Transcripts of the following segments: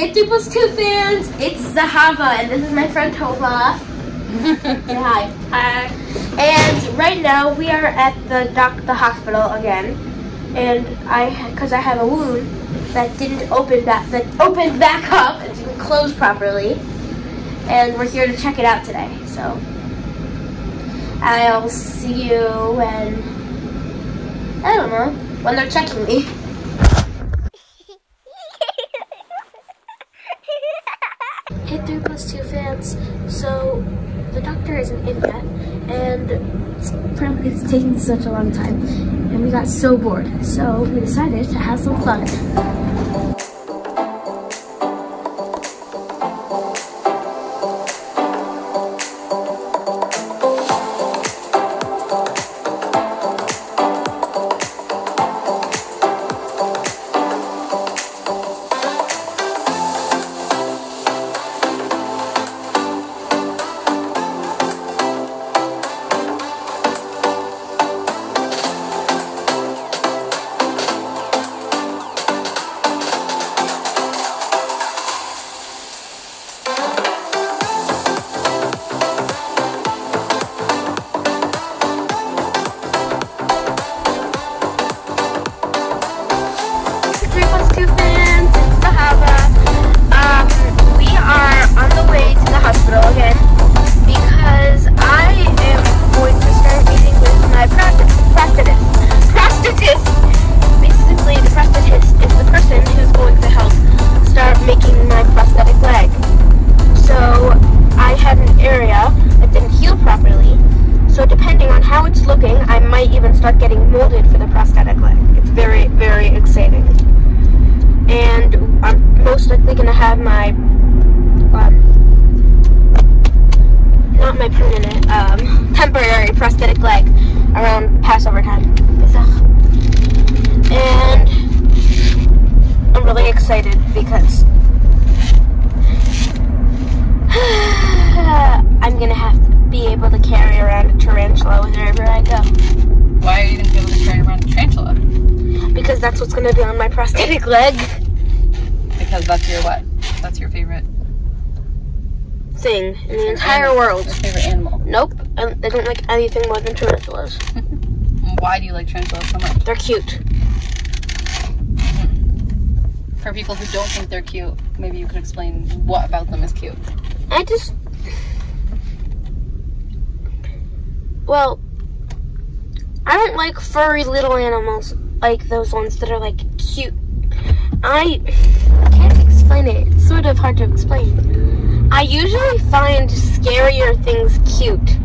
Hey, 3 plus 2 fans! It's Zahava, and this is my friend Tova. Say hi. Hi. And right now, we are at the doc, the hospital again. And I, because I have a wound that didn't open back, that opened back up and didn't close properly. And we're here to check it out today, so. I'll see you when, I don't know, when they're checking me. Plus 2. So, the doctor isn't in yet, and it's, it's taking such a long time, and we got so bored. So, we decided to have some fun. Temporary prosthetic leg around Passover time. And I'm really excited because I'm gonna have to be able to carry around a tarantula wherever I go Why are you gonna be able to carry around a tarantula? because that's what's gonna be on my prosthetic leg Because that's your what? That's your favorite. thing in the entire world. Your favorite animal. Nope, Um, I, I don't like anything more than tarantulas. Why do you like tarantulas so much? They're cute. For people who don't think they're cute, maybe you could explain what about them is cute. I just. Well, I don't like furry little animals like those ones that are like cute. I can't explain it. It's sort of hard to explain. I usually find scarier things cute,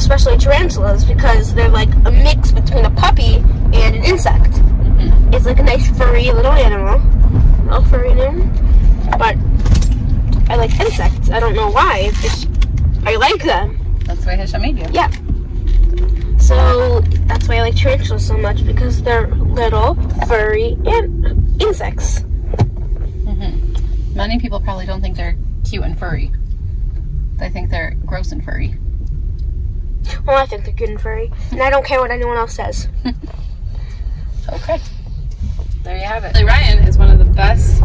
especially tarantulas, because they're like a mix between a puppy and an insect. Mm-hmm. It's like a nice furry little animal. Little furry animal. But I like insects. I don't know why. It's I like them. That's why Hisha made you. Yeah. So that's why I like tarantulas so much because they're little furry and insects. hmm Many people probably don't think they're cute and furry. They think they're gross and furry. Well, I think they're good and furry, and I don't care what anyone else says. Okay. There you have it. Ryan is one of the best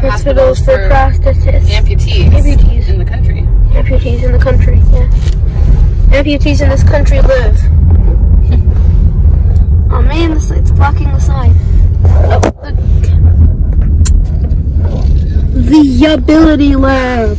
Hospitals for prosthetists. amputees, Amputees. in the country. Amputees in the country, yeah. Amputees in this country live. oh man, this, it's blocking the sign. Oh, look. The Ability Lab.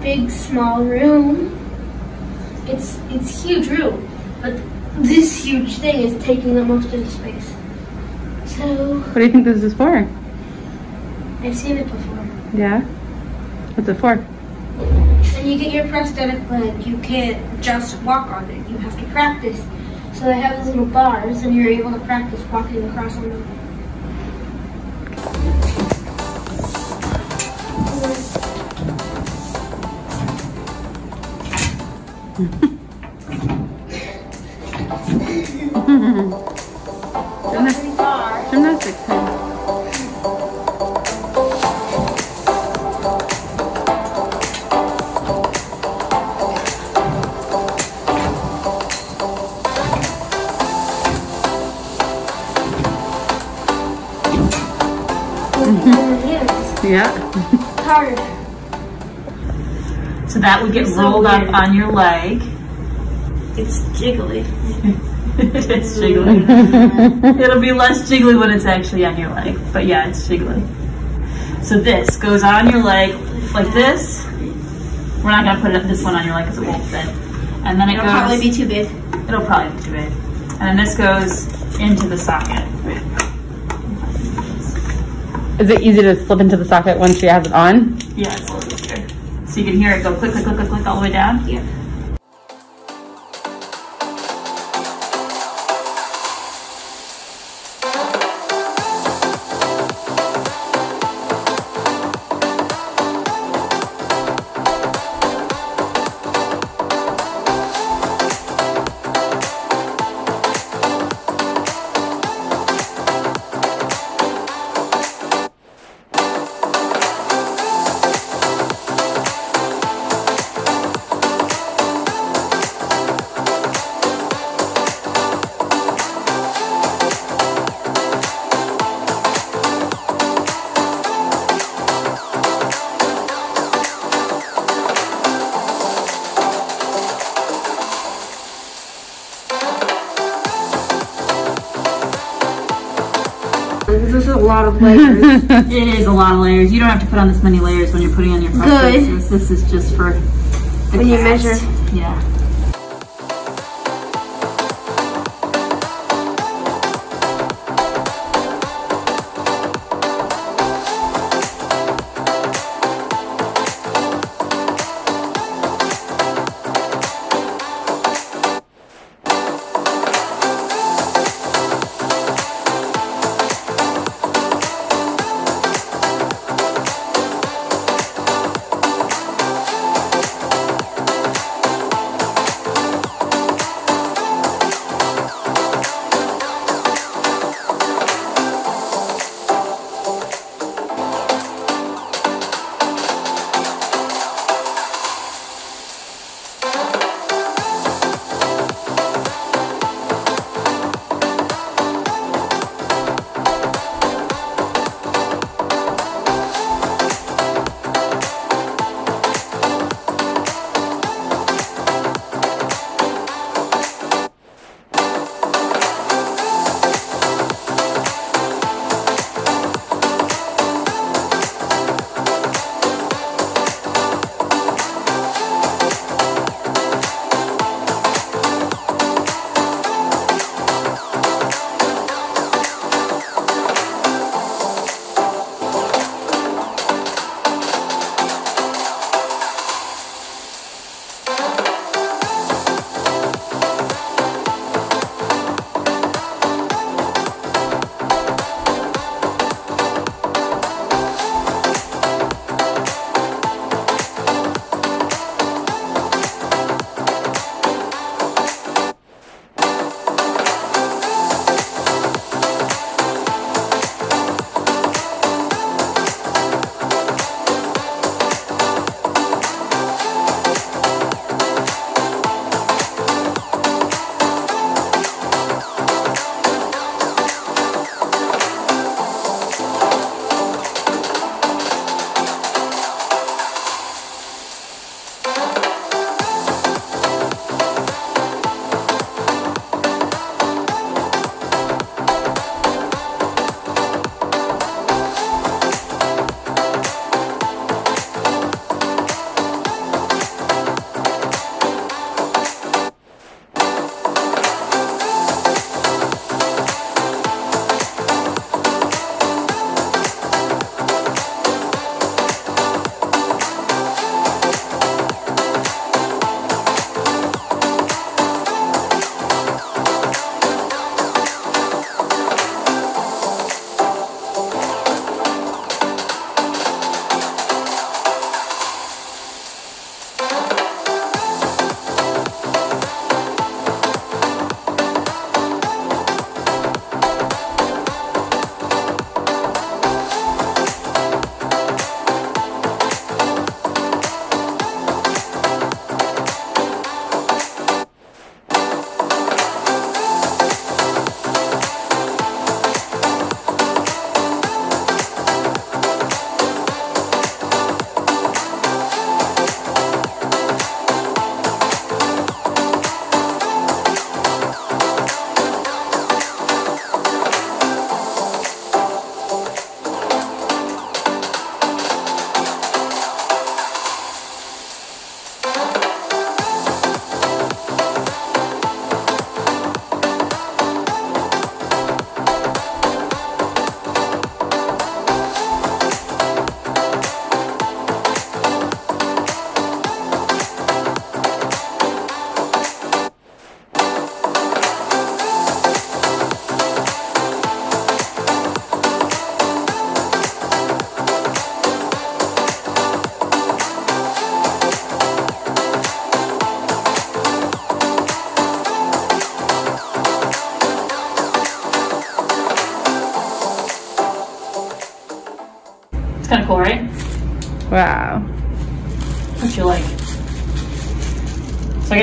big, small room. It's it's huge room, but this huge thing is taking up most of the space. So What do you think this is for? I've seen it before. Yeah. What's it for? And you get your prosthetic leg, you can't just walk on it. You have to practice. So they have these little bars, and you're able to practice walking across on them. Gymnastics time. Yeah. hard. So that would get So rolled weird. up on your leg. It's jiggly. it's jiggly. It'll be less jiggly when it's actually on your leg, but yeah, it's jiggly. So this goes on your leg like this. We're not gonna put it, this one on your leg because it won't fit. And then it It'll goes. probably be too big. It'll probably be too big. And then this goes into the socket. Is it easy to slip into the socket once she has it on? Yeah, it's a little easier. So you can hear it go click, click, click, click, click all the way down. Yeah. Of layers. It is a lot of layers. You don't have to put on this many layers when you're putting on your prosthesis. This is just for the When you measure. Yeah.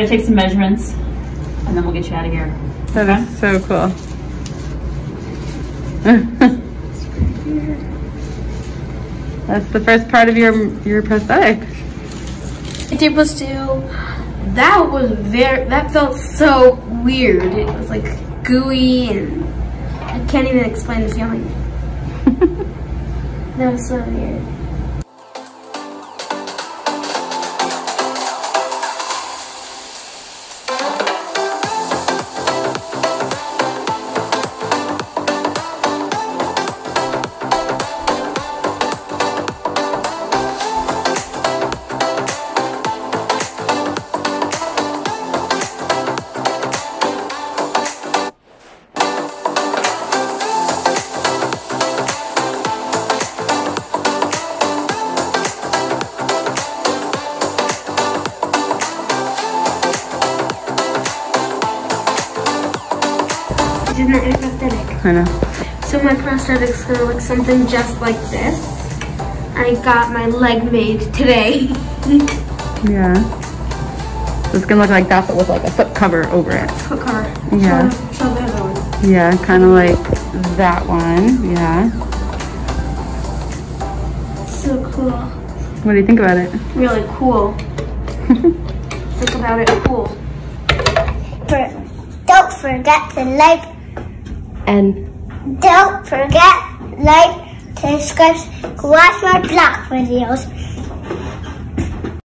So I gotta take some measurements and then we'll get you out of here. That is so cool. That's the first part of your your prosthetic. Three plus two. That was very. That felt so weird. It was like gooey, and I can't even explain the feeling. that was so weird. This is not my prosthetic. I know. So my prosthetic's gonna look something just like this. I got my leg made today. Yeah. So it's gonna look like that, but with like a foot cover over it. Foot cover. Yeah. Show, show the other one. Yeah, kind of like that one. Yeah. So cool. What do you think about it? Really cool. Think about it, cool. For- Don't forget to like And Don't forget, like, subscribe, watch my blog videos.